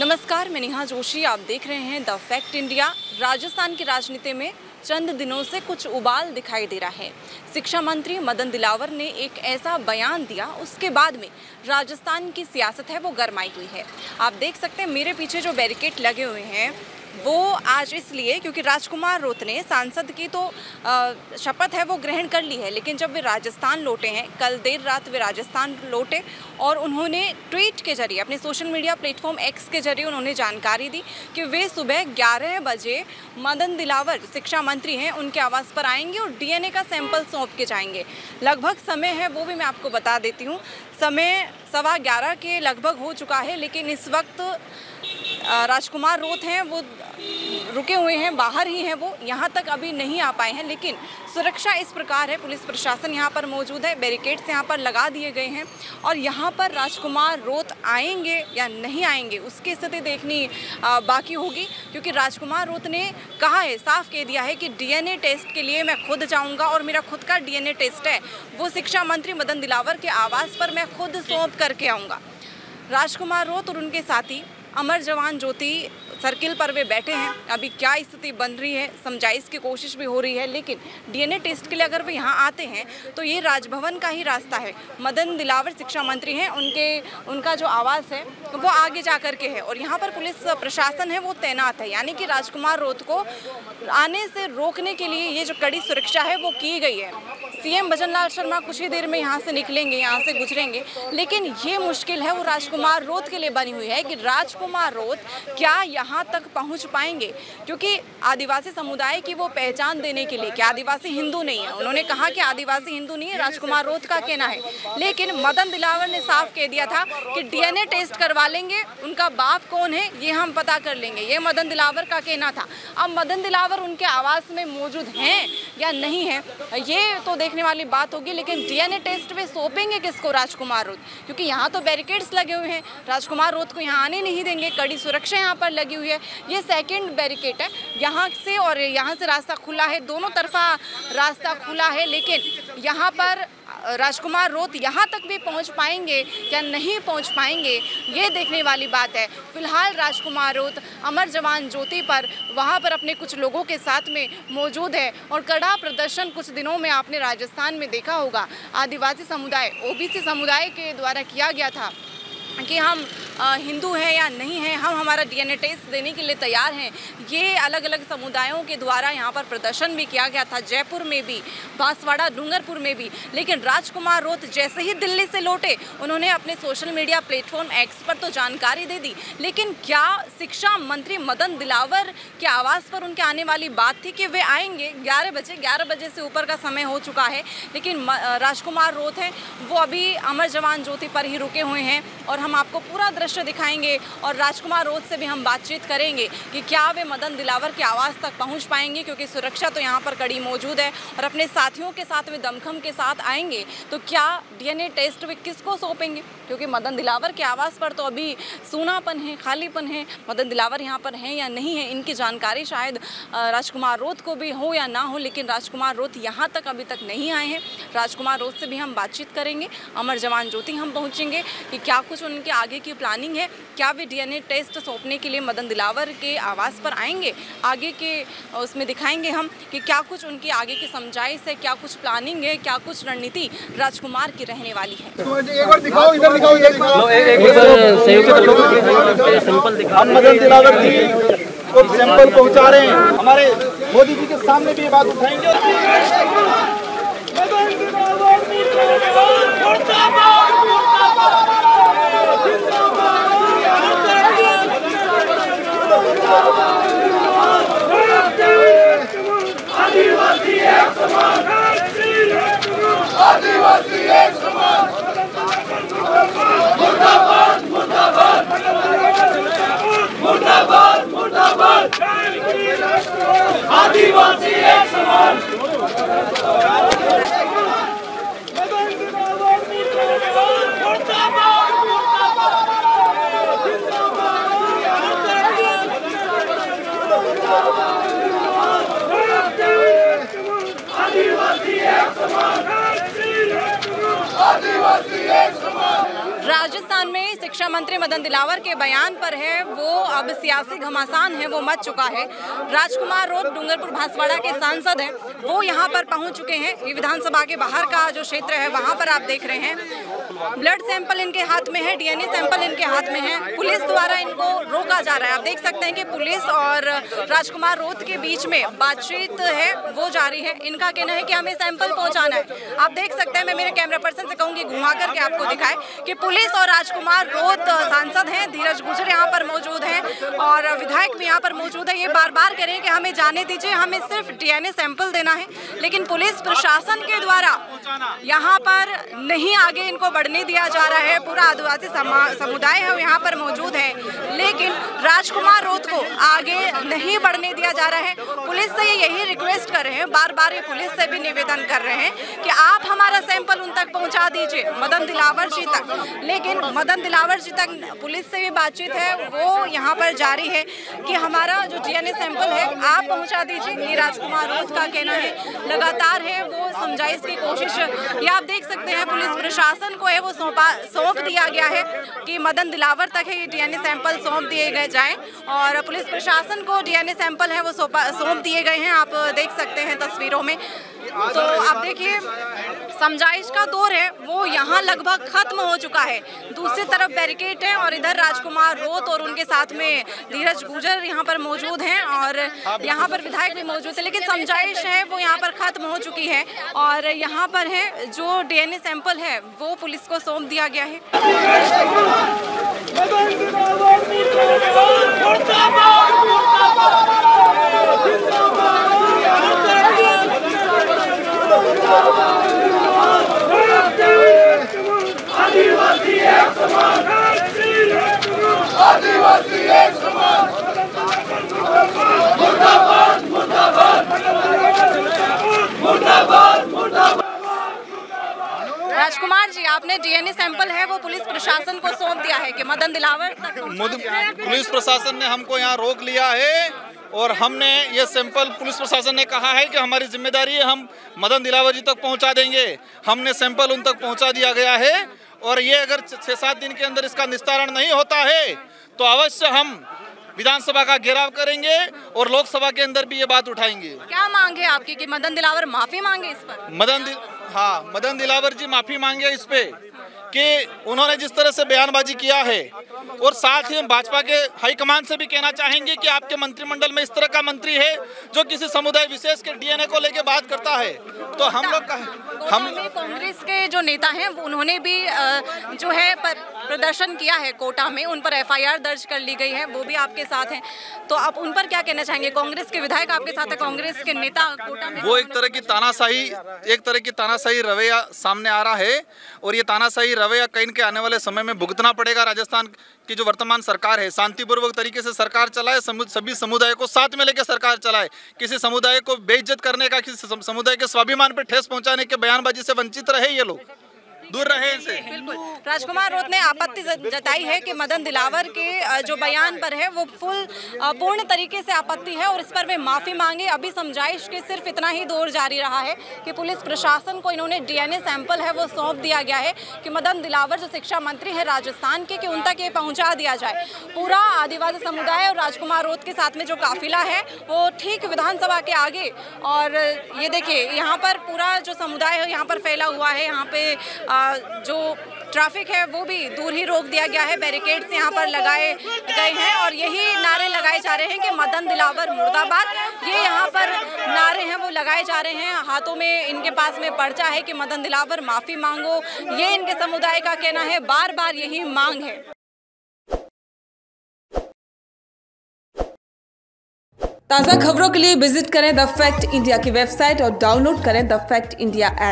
नमस्कार, मैं नेहा जोशी, आप देख रहे हैं द फैक्ट इंडिया। राजस्थान की राजनीति में चंद दिनों से कुछ उबाल दिखाई दे रहा है। शिक्षा मंत्री मदन दिलावर ने एक ऐसा बयान दिया, उसके बाद में राजस्थान की सियासत है वो गरमाई हुई है। आप देख सकते हैं, मेरे पीछे जो बैरिकेड लगे हुए हैं वो आज इसलिए क्योंकि राजकुमार रोत ने सांसद की तो शपथ है वो ग्रहण कर ली है, लेकिन जब वे राजस्थान लौटे हैं, कल देर रात वे राजस्थान लौटे और उन्होंने ट्वीट के ज़रिए, अपने सोशल मीडिया प्लेटफॉर्म एक्स के ज़रिए उन्होंने जानकारी दी कि वे सुबह 11 बजे मदन दिलावर, शिक्षा मंत्री हैं, उनके आवास पर आएँगे और डीएनए का सैंपल सौंप के जाएँगे। लगभग समय है वो भी मैं आपको बता देती हूँ, समय सवा ग्यारह के लगभग हो चुका है, लेकिन इस वक्त राजकुमार रोत हैं, वो रुके हुए हैं, बाहर ही हैं वो, यहाँ तक अभी नहीं आ पाए हैं, लेकिन सुरक्षा इस प्रकार है, पुलिस प्रशासन यहाँ पर मौजूद है, बैरिकेड्स यहाँ पर लगा दिए गए हैं, और यहाँ पर राजकुमार रोत आएँगे या नहीं आएँगे, उसकी स्थिति देखनी बाकी होगी, क्योंकि राजकुमार रोत ने कहा है, साफ़ कह दिया है कि डीएनए टेस्ट के लिए मैं खुद जाऊँगा और मेरा खुद का डीएनए टेस्ट है, वो शिक्षा मंत्री मदन दिलावर के आवास पर मैं खुद सौंप करके आऊँगा। राजकुमार रोत और उनके साथी अमर जवान ज्योति सर्किल पर वे बैठे हैं। अभी क्या स्थिति बन रही है, समझाइश की कोशिश भी हो रही है, लेकिन डीएनए टेस्ट के लिए अगर वे यहाँ आते हैं तो ये राजभवन का ही रास्ता है। मदन दिलावर शिक्षा मंत्री हैं, उनके, उनका जो आवास है, वो आगे जा कर के है। और यहाँ पर पुलिस प्रशासन है, वो तैनात है। यानी कि राजकुमार रोत को आने से रोकने के लिए ये जो कड़ी सुरक्षा है, वो की गई है। सीएम भजन लाल शर्मा कुछ ही देर में यहाँ से निकलेंगे, यहाँ से गुजरेंगे। लेकिन ये मुश्किल है, वो राजकुमार रोत के लिए बनी हुई है कि राजकुमार रोत क्या यहाँ तक पहुँच पाएँगे? क्योंकि आदिवासी समुदाय की वो पहचान देने के लिए, कि आदिवासी हिंदू नहीं है। उन्होंने कहा कि आदिवासी हिंदू नहीं है, राजकुमार रोत का कहना है। लेकिन मदन दिलावर ने साफ़ कह दिया था कि डीएनए टेस्ट करवा लेंगे, उनका बाप कौन है, ये हम पता कर लेंगे। ये मदन दिलावर का कहना था। अब मदन दिलावर उनके आवास में मौजूद हैं या नहीं है, ये तो देखने वाली बात होगी, लेकिन डीएनए टेस्ट वे सौंपेंगे किसको? राजकुमार रोत। क्योंकि यहाँ तो बैरिकेड्स लगे हुए हैं। राजकुमार रोत को यहाँ आने नहीं देंगे। कड़ी सुरक्षा यहाँ पर लगी हुई है। ये सेकेंड बैरिकेड है। यहाँ से और यहाँ से रास्ता खुला है। दोनों तरफा रास्ता खुला है, लेकिन यहाँ पर राजकुमार रोत यहाँ तक भी पहुँच पाएँगे या नहीं पहुँच पाएँगे, ये देखने वाली बात है। फ़िलहाल राजकुमार रोत अमर जवान ज्योति पर वहाँ पर अपने कुछ लोगों के साथ में मौजूद है और कड़ा प्रदर्शन कुछ दिनों में आपने राजस्थान में देखा होगा। आदिवासी समुदाय, ओबीसी समुदाय के द्वारा किया गया था कि हम हिंदू हैं या नहीं है, हम हमारा डीएनए टेस्ट देने के लिए तैयार हैं। ये अलग अलग समुदायों के द्वारा यहाँ पर प्रदर्शन भी किया गया था, जयपुर में भी, बांसवाड़ा, डूंगरपुर में भी। लेकिन राजकुमार रोत जैसे ही दिल्ली से लौटे, उन्होंने अपने सोशल मीडिया प्लेटफॉर्म एक्स पर तो जानकारी दे दी। लेकिन क्या शिक्षा मंत्री मदन दिलावर के आवास पर उनके आने वाली बात थी कि वे आएँगे? ग्यारह बजे ग्यारह बजे से ऊपर का समय हो चुका है, लेकिन राजकुमार रोत हैं, वो अभी अमर जवान ज्योति पर ही रुके हुए हैं और हम आपको पूरा दृश्य दिखाएँगे और राजकुमार रोज से भी हम बातचीत करेंगे कि क्या वे मदन दिलावर के आवाज़ तक पहुँच पाएँगे, क्योंकि सुरक्षा तो यहाँ पर कड़ी मौजूद है और अपने साथियों के साथ वे दमखम के साथ आएँगे तो क्या डीएनए टेस्ट वे किसको सौंपेंगे? क्योंकि मदन दिलावर के आवास पर तो अभी सूनापन है, खालीपन है, मदन दिलावर यहाँ पर हैं या नहीं है, इनकी जानकारी शायद राजकुमार रोत को भी हो या ना हो, लेकिन राजकुमार रोत यहाँ तक अभी तक नहीं आए हैं। राजकुमार रोत से भी हम बातचीत करेंगे। अमर जवान ज्योति, हम पहुँचेंगे कि क्या कुछ उनके आगे की प्लानिंग है। क्या वे डीएनए टेस्ट सौंपने के लिए मदन दिलावर के आवास पर आएँगे? आगे के उसमें दिखाएँगे हम कि क्या कुछ उनकी आगे की समझाइश है क्या कुछ प्लानिंग है क्या कुछ रणनीति राजकुमार की रहने वाली है। हम मदन दिलावर जी को सैंपल पहुँचा रहे हैं। हमारे मोदी जी के सामने भी ये बात उठाएँगे। आदिवासी एक समान। मुर्दाबाद मुर्दाबाद मुर्दाबाद आदिवासी एक राजस्थान में शिक्षा मंत्री मदन दिलावर के बयान पर है, वो अब सियासी घमासान है, वो मच चुका है। राजकुमार रोड, डूंगरपुर भांसवाड़ा के सांसद हैं, वो यहाँ पर पहुँच चुके हैं। विधानसभा के बाहर का जो क्षेत्र है, वहाँ पर आप देख रहे हैं। ब्लड सैंपल इनके हाथ में है, डीएनए सैंपल इनके हाथ में है। पुलिस द्वारा इनको रोका जा रहा है। आप देख सकते हैं कि पुलिस और राजकुमार रोत के बीच में बातचीत है, वो जारी है। इनका कहना है कि हमें सैंपल पहुंचाना है। आप देख सकते हैं, मैं मेरे कैमरा पर्सन से कहूँगी घुमा करके आपको दिखाए कि पुलिस और राजकुमार रोत सांसद हैं, धीरज गुजर यहाँ पर मौजूद हैं और विधायक भी यहाँ पर मौजूद है। ये बार बार कह रहे हैं कि हमें जाने दीजिए, हमें सिर्फ़ डीएनए सैंपल देना है। लेकिन पुलिस प्रशासन के द्वारा यहाँ पर नहीं आगे इनको बढ़ने दिया जा रहा है। पूरा आदिवासी समुदाय है, यहाँ पर मौजूद है। लेकिन राजकुमार रोत को आगे नहीं बढ़ने दिया जा रहा है। पुलिस से यही रिक्वेस्ट कर रहे हैं। बार बार ये पुलिस से भी निवेदन कर रहे हैं कि आप हमारा सैंपल उन तक पहुँचा दीजिए, मदन दिलावर जी तक। लेकिन मदन दिलावर जी तक पुलिस से भी बातचीत है। वो यहाँ पर जारी है कि हमारा जो डीएनए सैंपल है, आप पहुँचा दीजिए। ये राजकुमार रोत का कहना है। लगातार है वो समझाइश की कोशिश। ये आप देख सकते हैं पुलिस प्रशासन को है, वो सौंपा, सौंप दिया गया है कि मदन दिलावर तक है, ये डीएनए सैंपल सौंप दिए गए जाएँ और पुलिस प्रशासन को डीएनए सैंपल है, वो सौंप दिए गए हैं, आप देख सकते हैं तस्वीरों में। तो आप देखिए समझाइश का दौर है वो यहाँ लगभग खत्म हो चुका है। दूसरी तरफ़ बैरिकेड है और इधर राजकुमार रोत और उनके साथ में धीरज गुजर यहाँ पर मौजूद हैं और यहाँ पर विधायक भी मौजूद है लेकिन समझाइश है वो यहाँ पर खत्म हो चुकी है। और यहाँ पर है जो डीएनए सैंपल है वो पुलिस को सौंप दिया गया है। आपने डीएनए सैंपल है वो पुलिस प्रशासन को सौंप दिया है कि मदन दिलावर पुलिस प्रशासन ने हमको यहाँ रोक लिया है और हमने ये सैंपल पुलिस प्रशासन ने कहा है कि हमारी ज़िम्मेदारी है हम मदन दिलावर जी तक पहुँचा देंगे। हमने सैंपल उन तक पहुँचा दिया गया है और ये अगर छः सात दिन के अंदर इसका निस्तारण नहीं होता है तो अवश्य हम विधानसभा का घेराव करेंगे और लोकसभा के अंदर भी ये बात उठाएँगे। क्या मांगे आपकी कि मदन दिलावर माफ़ी मांगे इस पर? मदन दिल, हाँ मदन दिलावर जी माफ़ी मांगे इस पे। कि उन्होंने जिस तरह से बयानबाजी किया है और साथ ही हम भाजपा के हाईकमान से भी कहना चाहेंगे कि आपके मंत्रिमंडल में इस तरह का मंत्री है जो किसी समुदाय विशेष के डीएनए को लेकर बात करता है। तो हम लोग हम कांग्रेस के जो नेता हैं उन्होंने भी जो है प्रदर्शन किया है कोटा में उन पर एफआईआर दर्ज कर ली गई है वो भी आपके साथ हैं। तो आप उन पर क्या कहना चाहेंगे? कांग्रेस के विधायक आपके साथ है कांग्रेस के नेता कोटा में वो एक तरह की तानाशाही एक तरह की तानाशाही रवैया सामने आ रहा है और ये तानाशाही रवैया कहीं के आने वाले समय में भुगतना पड़ेगा। राजस्थान की जो वर्तमान सरकार है, शांतिपूर्वक तरीके से सरकार चलाए सभी समुदाय को साथ में लेकर सरकार चलाए। किसी समुदाय को बेइज्जत करने का, किसी समुदाय के स्वाभिमान पर ठेस पहुँचाने के बयानबाजी से वंचित रहे ये लोग। दूर रहे इनसे। बिल्कुल। राजकुमार रोत ने आपत्ति जताई है कि मदन दिलावर के जो बयान पर है, वो फुल पूर्ण तरीके से आपत्ति है और इस पर वे माफ़ी मांगे। अभी समझाइश के सिर्फ़ इतना ही दौर जारी रहा है कि पुलिस प्रशासन को इन्होंने डीएनए सैंपल है, वो सौंप दिया गया है कि मदन दिलावर जो शिक्षा मंत्री है राजस्थान के, कि उन तक ये पहुँचा दिया जाए। पूरा आदिवासी समुदाय और राजकुमार रोत के साथ में जो काफिला है, वो ठीक विधानसभा के आगे। और ये देखिए, यहाँ पर पूरा जो समुदाय है, यहाँ पर फैला हुआ है, यहाँ पे जो ट्रैफ़िक है, वो भी दूर ही रोक दिया गया है। बैरिकेड्स यहाँ पर लगाए गए हैं और यही नारे लगाए जा रहे हैं कि मदन दिलावर मुर्दाबाद, ये यहाँ पर नारे हैं, वो लगाए जा रहे हैं। हाथों में इनके पास में पर्चा है कि मदन दिलावर, माफ़ी मांगो। ये इनके समुदाय का कहना है बार बार यही मांग है। ताज़ा खबरों के लिए विज़िट करें द फैक्ट इंडिया की वेबसाइट और डाउनलोड करें द फैक्ट इंडिया ऐप।